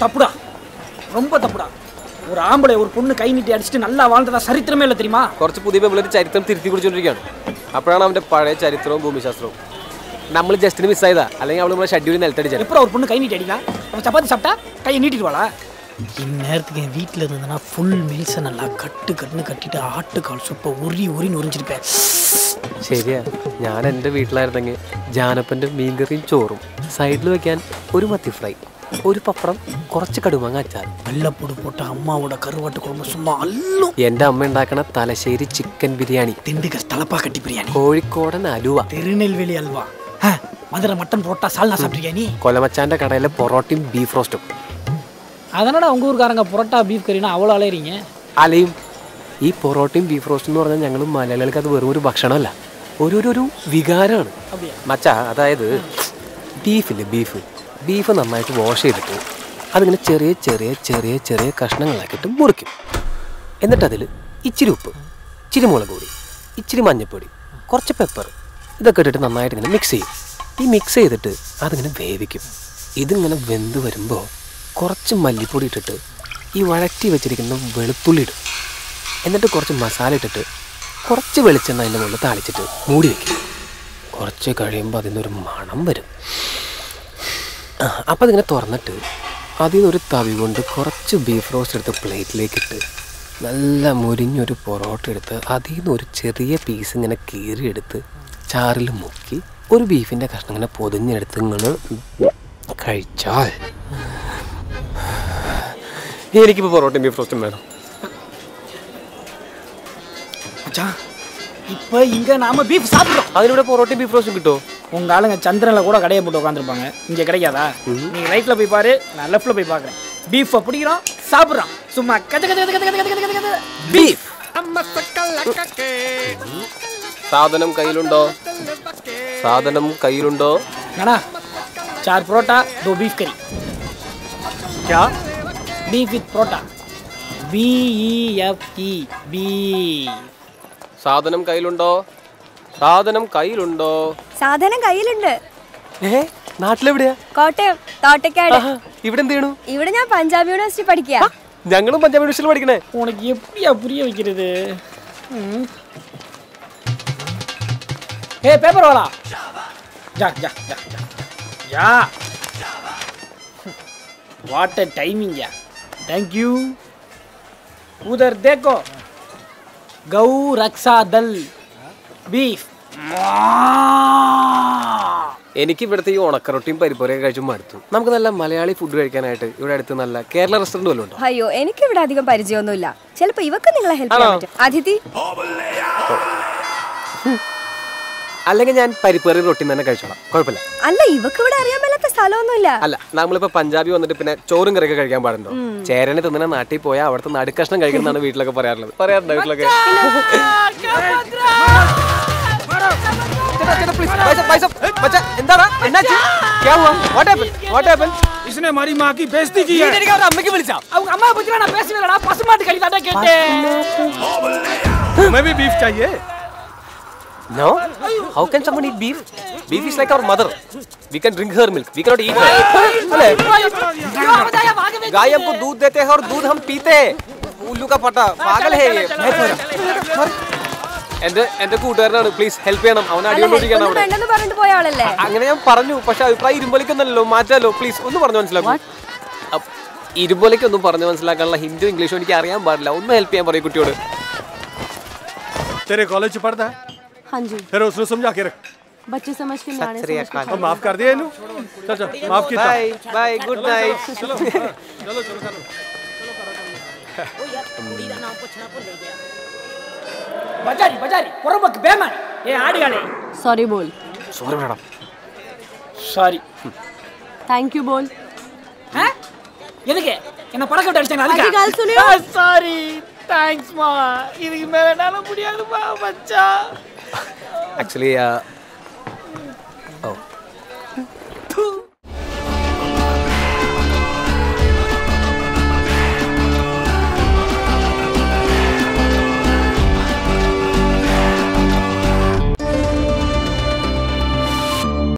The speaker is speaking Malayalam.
தப்புடா ரொம்ப தப்புடா ஒரு ஆம்பளை ஒரு பொண்ணு கை நீட்டி அடிச்சுட்டு நல்லா வாழ்ந்ததா சரித்திரமே இல்லை தெரியுமா കുറച്ച് പുതിയ പെമ്പിളർ ചരിത്രം തിരുത്തി കുടിച്ചോണ്ടിരിക്കുകയാണ് അപ്പോഴാണ് അവന്റെ പഴയ ചരിത്രവും ഭൂമിശാസ്ത്രവും നമ്മൾ ജസ്റ്റിന് മിസ്സായതാ അല്ലെങ്കിൽ അവൾ നമ്മളെ ഷെഡ്യൂളിൽ നിലത്തടിച്ചത് எப்பறம் ஒரு பொண்ணு கை நீட்டி அடிக்கலாம் அவன் சப்பாத்தி சாப்பிட்டா கையை நீட்டிடுவாளா இந்நேரத்துக்கு என் வீட்டில் இருந்ததுன்னா ஃபுல் மீல்ஸை நல்லா கட்டு கட்டுன்னு கட்டிட்டு ஆட்டுக்கால் சூப்பை உரி உரின்னு உறிஞ்சிருப்பேன் ശരിയാ ഞാൻ എൻ്റെ വീട്ടിലായിരുന്നെങ്കിൽ ജാനപ്പൻ്റെ മീൻകറിയും ചോറും സൈഡിൽ വെക്കാൻ ഒരു മത്തി ഫ്രൈ ഒരു പപ്പടം കുറച്ച് കടുമാങ്ങ അച്ചാർ வெள்ளைப்பூடு போட்ட அம்மாவோட கருவாட்டு குழம்பு சும்மா அல்லும் എൻ്റെ അമ്മ ഉണ്ടാക്കണ തലശ്ശേരി ചിക്കൻ ബിരിയാണി திண்டுக்கல் தலப்பா கட்டி பிரியாணி കോഴിക്കോടൻ അലുവ திருநெல்வேலி அல்வா ஆ, மதுரை மட்டன் புரோட்டா சால்னா சாப்பிட்ருக்கியா நீ കൊലമച്ചാൻ്റെ കടയിലെ പൊറോട്ടയും ബീഫ് റോസ്റ്റും அதனால உங்க ஊருக்காரங்க புரோட்டா பீஃப் கறினா அவ்வளோ அலையறீங்க അലയും ഈ പൊറോട്ടയും ബീഫ് റോസ്റ്റും എന്ന് പറഞ്ഞാൽ ഞങ്ങൾ മലയാളികൾക്ക് അത് വെറും ഒരു ഭക്ഷണമല്ല ഒരു ഒരു ഒരു വികാരമാണ് அப்படியா മച്ചാ അതായത് ബീഫില്ലേ ബീഫ് ബീഫ് നന്നായിട്ട് വാഷ് ചെയ്തിട്ട് അതിങ്ങനെ ചെറിയ ചെറിയ ചെറിയ ചെറിയ കഷ്ണങ്ങളാക്കിയിട്ട് മുറിക്കും. എന്നിട്ട് അതിൽ ഇച്ചിരി ഉപ്പ് ഇച്ചിരി മുളക് പൊടി ഇച്ചിരി മഞ്ഞൾപ്പൊടി കുറച്ച് പെപ്പർ ഇതൊക്കെ ഇട്ടിട്ട് നന്നായിട്ട് ഇങ്ങനെ മിക്സ് ചെയ്യും. ഈ മിക്സ് ചെയ്തിട്ട് അതിങ്ങനെ വേവിക്കും. ഇതിങ്ങനെ വെന്ത് വരുമ്പോൾ കുറച്ച് മല്ലിപ്പൊടി ഇട്ടിട്ട് ഈ വഴറ്റി വെച്ചിരിക്കുന്ന വെളുത്തുള്ളി ഇടും. എന്നിട്ട് കുറച്ച് മസാല ഇട്ടിട്ട് കുറച്ച് വെളിച്ചെണ്ണ അതിന്റെ മുകളിൽ താളിച്ചിട്ട് മൂടി വയ്ക്കും കുറച്ച് കഴിയുമ്പോൾ അതിന്റെ ഒരു മണം വരും. അപ്പം അതിങ്ങനെ തുറന്നിട്ട് അതിൽ നിന്ന് ഒരു തവി കൊണ്ട് കുറച്ച് ബീഫ് റോസ്റ്റ് എടുത്ത് പ്ലേറ്റിലേക്ക് ഇട്ട് നല്ല മുരിഞ്ഞൊരു പൊറോട്ട എടുത്ത് അതിൽ നിന്ന് ഒരു ചെറിയ പീസ് ഇങ്ങനെ കീറിയെടുത്ത് ചാറിൽ മുക്കി ഒരു ബീഫിന്റെ കഷ്ണം ഇങ്ങനെ പൊതിഞ്ഞെടുത്ത് നിങ്ങൾ കഴിച്ചാൽ എനിക്കിപ്പോൾ പൊറോട്ടയും ബീഫ് റോസ്റ്റും വേണം. അതിലൂടെ പൊറോട്ടയും ബീഫ് റോസ്റ്റും കിട്ടുമോ உங்கள் ஆளுங்க சந்திரனில் கூட கடையை போட்டு உட்காந்துருப்பாங்க இங்கே கிடைக்காதா? நீங்கள் ரைட்டில் போய் பாரு நான் லெஃப்ட்டில் போய் பார்க்குறேன் பீஃபை பிடிக்கிறோம் சாப்பிட்றோம் சும்மா கஜ கஜ கஜ கஜ கஜ கஜ கஜ. பீஃப் சாதனம் കയ്യിലുണ്ടോ சாதனம் கையிலுண்டோ? എടാ சார் புரோட்டா ദോ பீஃப் കറി ക്യാ beef with parotta B E F E beef സാധനം കയ്യിലുണ്ടോ? സാധനം കയ്യിലുണ്ട്. നാട്ടിലെവിടെയാ? കോട്ടയം തോട്ടക്കാട് ഇവിടെ എന്ത് ചെയ്യണു? ഇവിടെ ഞാൻ പഞ്ചാബ് യൂണിവേഴ്സിറ്റി പഠിക്കുക ഞങ്ങളും പഞ്ചാബ് യൂണിവേഴ്സിറ്റി പഠിക്കണേ. ഉണക്ക് എപ്പിയാ പുരിയ വെക്കരുത്. ഏ പേപ്പർ വാളാ. ജാ ജാ ജാ ജാ വാട്ട് എ ടൈമിംഗ് യാ. थैंक यू उधर देखो गऊ रक्षा बीफ എനിക്ക് ഇവിടുത്തെ ഈ ഉണക്കറൊട്ടിയും പരിപ്പുരയൊക്കെ കഴിച്ചു മടുത്തു. നമുക്ക് നല്ല മലയാളി ഫുഡ് കഴിക്കാനായിട്ട് ഇവിടെ അടുത്ത് നല്ല കേരള റെസ്റ്റോറന്റ് വല്ലതും ഉണ്ടോ? അയ്യോ എനിക്ക് ഇവിടെ അധികം പരിചയമൊന്നുമില്ല. ചിലപ്പോ ഇവക്ക് നിങ്ങളെ ഹെൽപ്പ് ചെയ്യാൻ പറ്റും. അതിഥി അല്ലെങ്കിൽ ഞാൻ പരിപ്പേറി റൊട്ടി തന്നെ കഴിച്ചോളാം. കുഴപ്പമില്ല. അല്ല ഇവക്ക് ഇവിടെ അറിയാൻ മേലാത്ത സ്ഥലമൊന്നുമില്ല. അല്ല നമ്മളിപ്പോ പഞ്ചാബി വന്നിട്ട് പിന്നെ ചോറും കറിയൊക്കെ കഴിക്കാൻ പാടുണ്ടോ? ചേരനെ തിന്നണ നാട്ടിൽ പോയാൽ അവിടുത്തെ നടുക്കഷ്ണം കഴിക്കുന്നതാണ് വീട്ടിലൊക്കെ പറയാറുള്ളത്. പറയാറുണ്ടോ വീട്ടിലൊക്കെ? इसने हमारी माँ की बेइज्जती की है। अम्मा की बोली जाओ अम्मा पूछ रहा ना पैसे में लड़ा पास मार दिखाई देता है कहते हैं भी बीफ चाहिए? No how can someone eat beef beef is like our mother we can drink her milk we can not eat her अरे गाय हमको दूध देते हैं और दूध हम पीते हैं। उल्लू का पटा। पागल है ये। എന്റെ എന്റെ കൂട്ടുകാരനാണ് പ്ലീസ് ഹെൽപ്പ് ചെയ്യണം അവൻ അല്ല അടികൊണ്ടിരിക്കണം ഒന്നും അവിടെ വേണ്ടെന്ന് പറഞ്ഞിട്ട് പോയ ആളല്ലേ അങ്ങനെ ഞാൻ പറഞ്ഞു പക്ഷെ അഭിപ്രായം ഇരുമ്പലിക്കൊന്നല്ലോ മാറ്റാലോ പ്ലീസ് ഒന്ന് പറഞ്ഞു മനസ്സിലാക്കൂ അപ്പ് ഇരുമ്പലിക്കൊന്നും പറഞ്ഞു മനസ്സിലാക്കാനുള്ള ഹിന്ദു ഇംഗ്ലീഷും എനിക്ക് അറിയാൻ പാടില്ല ഒന്ന് ഹെൽപ്പ് ചെയ്യാൻ പറയും കുട്ടിയോട് तेरे कॉलेज से पढ़ता है हाँ जी फिर उसने समझा के रख बच्चे समझ के न्याणे श्री समझ के अब माफ कर दिया इन्हों चल चल माफ की ബൈ ബൈ ഗുഡ് നൈറ്റ് பஜாரி பஜாரி புறம்போக்கு பேமானி. ஏ ஆடுகாலே sorry pole sorry madam sorry thank you போல் எதுக்கு? என்ன படக்க விட்டு அடிச்சாங்க அதுக்கு? சாரி தேங்க்ஸ்மா இதுக்கு மேல என்னால முடியாதுமா மச்சான். ஆக்சுவலி